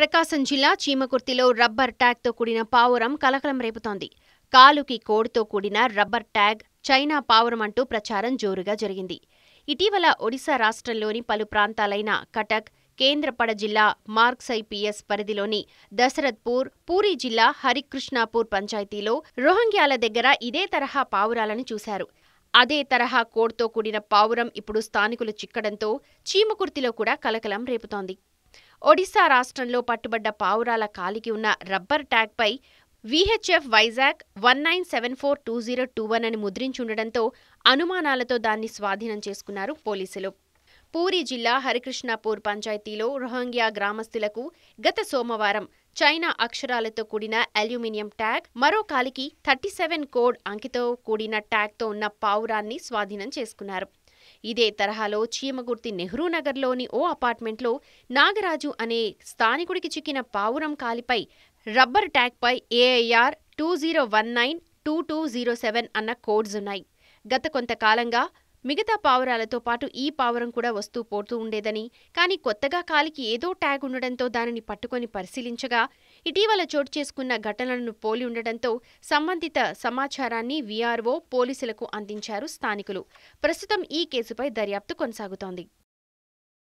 ప్రకాశం జిల్లా చీమకుర్తిలో రబ్బర్ ట్యాగ్తో కూడిన పావురం కలకలం రేపుతోంది. కాలుకి కోడ్తో కూడిన రబ్బర్ ట్యాగ్ చైనా పావురం అంటూ ప్రచారం జోరుగా జరిగింది. ఇటీవల ఒడిశా రాష్ట్రంలోని పలు ప్రాంతాలైన కటక్ కేంద్రపడ జిల్లా మార్క్స్ పరిధిలోని దశరథ్పూర్ పూరీ జిల్లా హరికృష్ణాపూర్ పంచాయతీలో రోహింగ్యాల దగ్గర ఇదే తరహా పావురాలను చూశారు. అదే తరహా కోడ్తో కూడిన పావురం ఇప్పుడు స్థానికులు చిక్కడంతో చీమకుర్తిలో కూడా కలకలం రేపుతోంది. ఒడిశా రాష్ట్రంలో పట్టుబడ్డ పావురాల కాలికి ఉన్న rubber ట్యాగ్పై VHF Vizag one nine seven four two zero two one అని ముద్రించుండటంతో అనుమానాలతో దాన్ని స్వాధీనం చేసుకున్నారు పోలీసులు. పూరి జిల్లా హరికృష్ణాపూర్ పంచాయతీలో రోహింగ్యా గ్రామస్తులకు గత సోమవారం చైనా అక్షరాలతో కూడిన అల్యూమినియం ట్యాగ్ మరో కాలికి థర్టీ సెవెన్ కోడ్ అంకితో కూడిన ట్యాగ్తో ఉన్న పావురాన్ని స్వాధీనం చేసుకున్నారు. ఇదే తరహాలో చీమగుర్తి నెహ్రూ నగర్లోని ఓ అపార్ట్మెంట్లో నాగరాజు అనే స్థానికుడికి చిక్కిన పావురం కాలిపై rubber ట్యాగ్పై AIR two zero one nine two two zero seven అన్న కోడ్స్ ఉన్నాయి. గత కొంతకాలంగా మిగతా పావురాలతో పాటు ఈ పావురం కూడా వస్తూ పోతూ ఉండేదని కానీ కొత్తగా కాలికి ఏదో ట్యాగ్ ఉండడంతో దానిని పట్టుకొని పరిశీలించగా ఇటీవల చోటు చేసుకున్న ఘటనలను పోలి ఉండడంతో సంబంధిత సమాచారాన్ని వీఆర్ఓ పోలీసులకు అందించారు స్థానికులు. ప్రస్తుతం ఈ కేసుపై దర్యాప్తు కొనసాగుతోంది.